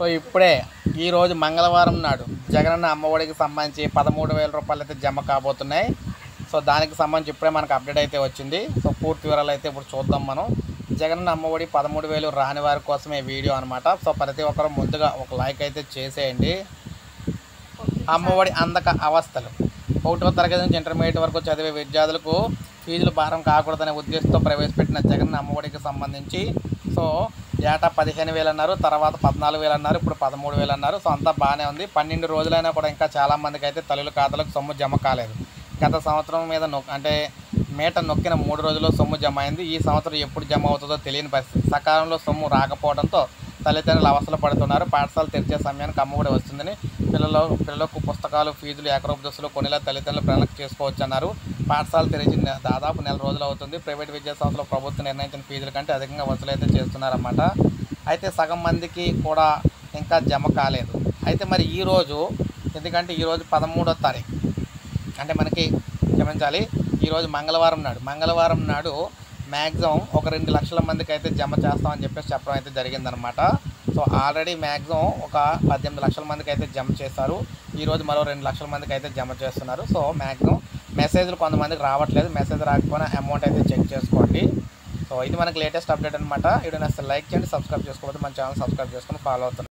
So ఇప్పుడే ఈరోజు మంగళవారం నాడు జగనన్న అమ్మఒడికి సంబంధించి పదమూడు వేల రూపాయలు అయితే జమ కాబోతున్నాయి. సో దానికి సంబంధించి ఇప్పుడే మనకు అప్డేట్ అయితే వచ్చింది. సో పూర్తి వివరాలు అయితే ఇప్పుడు చూద్దాం మనం. జగనన్న అమ్మఒడి పదమూడు వేలు రాని వారి కోసమే వీడియో అనమాట సో ప్రతి ఒక్కరు ముందుగా ఒక లైక్ అయితే చేసేయండి. అమ్మఒడి అందక అవస్థలు. ఒకటో తరగతి నుంచి ఇంటర్మీడియట్ వరకు చదివే విద్యార్థులకు ఫీజులు భారం కాకూడదనే ఉద్దేశంతో ప్రవేశపెట్టిన జగన్ అమ్మఒడికి సంబంధించి సో ఏటా పదిహేను వేలు అన్నారు తర్వాత పద్నాలుగు వేలు అన్నారు ఇప్పుడు పదమూడు వేలు అన్నారు. సో అంతా బాగానే ఉంది. పన్నెండు రోజులైనా కూడా ఇంకా చాలామందికి అయితే తల్లుల ఖాతాలకు సొమ్ము జమ కాలేదు. గత సంవత్సరం మీద నొక్ అంటే మేట నొక్కిన మూడు రోజుల్లో సొమ్ము జమ అయింది. ఈ సంవత్సరం ఎప్పుడు జమ అవుతుందో తెలియని పరిస్థితి. సకాలంలో సొమ్ము రాకపోవడంతో తల్లిదండ్రులు అవసరం పడుతున్నారు. పాఠశాల తెరిచే సమయానికి అమ్మఒడి వస్తుందని పిల్లలు పిల్లలకు పుస్తకాలు ఫీజులు ఏకరూప దశలు కొనేలా తల్లిదండ్రులు ప్రణాళిక చేసుకోవచ్చు అన్నారు పాఠశాల తెరిచి దాదాపు నెల రోజులు అవుతుంది. ప్రైవేట్ విద్యా సంస్థలు ప్రభుత్వం నిర్ణయించిన ఫీజుల కంటే అధికంగా వసూలు అయితే చేస్తున్నారన్నమాట. అయితే సగం మందికి కూడా ఇంకా జమ కాలేదు. అయితే మరి ఈరోజు ఎందుకంటే ఈరోజు పదమూడో తారీఖు అంటే మనకి క్షమించాలి ఈరోజు మంగళవారం నాడు మంగళవారం నాడు మ్యాక్సిమం ఒక రెండు లక్షల మందికి అయితే జమ చేస్తామని చెప్పేసి చెప్పడం అయితే జరిగిందనమాట. సో ఆల్రెడీ మ్యాక్సిమం ఒక పద్దెనిమిది లక్షల మందికి అయితే జమ చేస్తారు ఈరోజు మరో రెండు లక్షల మందికి అయితే జమ చేస్తున్నారు. సో మ్యాక్సిమం మెసేజ్లు కొంతమందికి రావట్లేదు. మెసేజ్ రాకపోయినా అమౌంట్ అయితే చెక్ చేసుకోండి. సో ఇది మనకి లేటెస్ట్ అప్డేట్ అనమాట వీడియో నచ్చితే లైక్ చేయండి సబ్స్క్రైబ్ చేసుకోకపోతే మన ఛానల్ సబ్స్క్రైబ్ చేసుకొని ఫాలో అవుతుంది